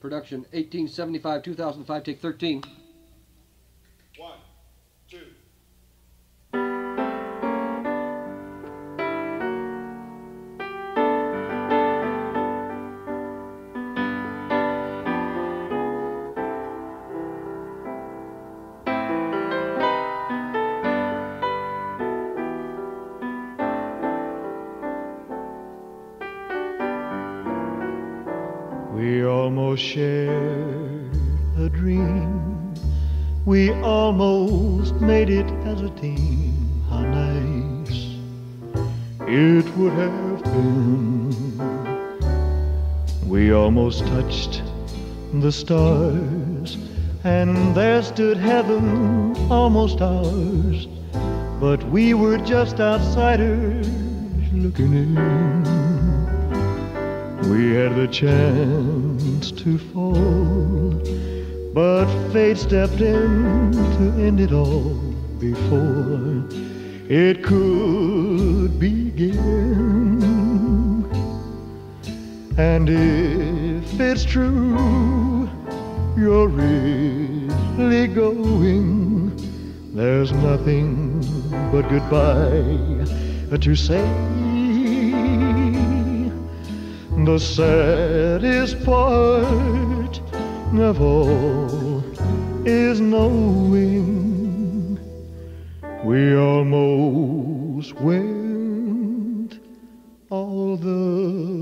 Production 1875 2005, take 13. We almost shared a dream. We almost made it as a team. How nice it would have been. We almost touched the stars, and there stood heaven almost ours. But we were just outsiders looking in. We had the chance to fall, but fate stepped in to end it all before it could begin. And if it's true, you're really going, there's nothing but goodbye to say. The saddest part of all is knowing we almost went all the